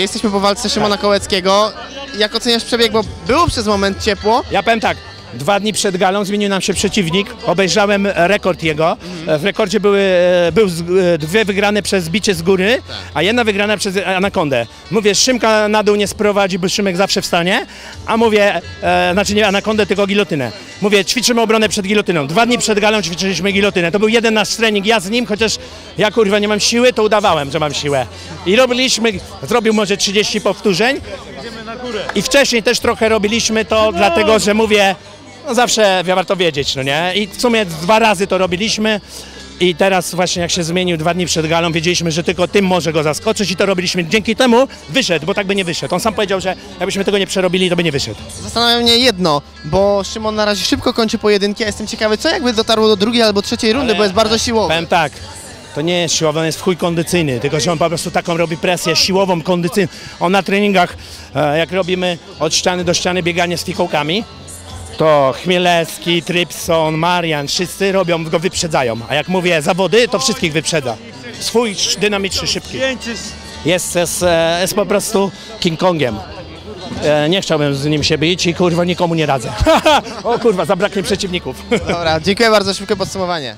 Jesteśmy po walce Szymona Kołeckiego. Jak oceniasz przebieg, bo było przez moment ciepło. Ja powiem tak, dwa dni przed galą zmienił nam się przeciwnik, obejrzałem rekord jego. W rekordzie były, e, był e, dwie wygrane przez bicie z góry, a jedna wygrana przez anakondę. Mówię, Szymka na dół nie sprowadzi, bo Szymek zawsze wstanie, a mówię, e, znaczy nie anakondę, tylko gilotynę. Mówię, ćwiczymy obronę przed gilotyną. Dwa dni przed galą ćwiczyliśmy gilotynę. To był jeden nasz trening, ja z nim, chociaż ja kurwa nie mam siły, to udawałem, że mam siłę. I robiliśmy, zrobił może 30 powtórzeń, i wcześniej też trochę robiliśmy to, dlatego że mówię, no zawsze warto wiedzieć, no nie? I w sumie dwa razy to robiliśmy. I teraz właśnie jak się zmienił dwa dni przed galą, wiedzieliśmy, że tylko tym może go zaskoczyć i to robiliśmy. Dzięki temu wyszedł, bo tak by nie wyszedł. On sam powiedział, że jakbyśmy tego nie przerobili, to by nie wyszedł. Zastanawia mnie jedno, bo Szymon na razie szybko kończy pojedynki, a jestem ciekawy, co jakby dotarło do drugiej albo trzeciej rundy, bo jest bardzo siłowy. Powiem tak, to nie jest siłowy, on jest w chuj kondycyjny, tylko że on po prostu taką robi presję siłową, kondycyjną. On na treningach, e, jak robimy od ściany do ściany bieganie z fikołkami, to Chmielewski, Trypson, Marian, wszyscy robią, go wyprzedzają. A jak mówię zawody, to wszystkich wyprzedza. Swój dynamiczny, szybki. Jest, jest, jest po prostu King Kongiem. E, Nie chciałbym z nim się bić i kurwa nikomu nie radzę. o kurwa, zabraknie przeciwników. Dobra, dziękuję bardzo, szybkie podsumowanie.